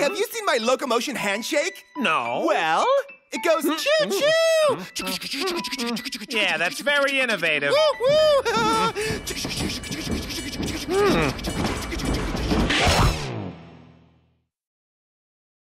Have you seen my locomotion handshake? No. Well, it goes hmm. choo choo. Hmm. Hmm. yeah, that's very innovative. Woo woo.